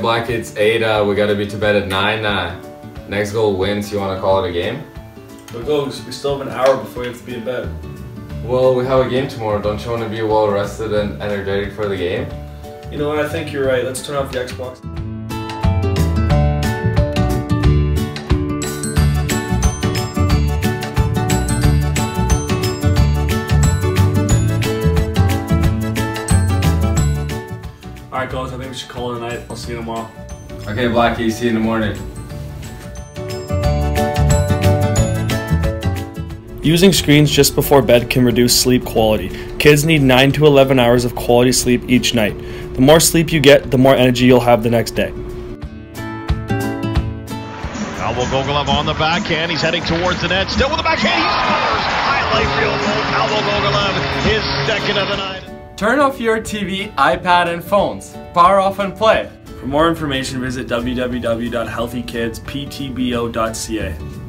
Black, it's 8. Uh, we gotta be to bed at 9. Uh, next goal wins. You wanna call it a game? But go, we still have an hour before you have to be in bed. Well, we have a game tomorrow. Don't you wanna be well rested and energetic for the game? You know what, I think you're right. Let's turn off the Xbox. Alright guys, I think we should call it a night. I'll see you tomorrow. Okay, Blackie, see you in the morning. Using screens just before bed can reduce sleep quality. Kids need 9 to 11 hours of quality sleep each night. The more sleep you get, the more energy you'll have the next day. Albo Gogolev on the backhand. He's heading towards the net. Still with the backhand. He scores. Highlight field goal. Albo Gogolev, his second of the night. Turn off your TV, iPad, and phones. Power off and play. For more information, visit www.healthykidsptbo.ca.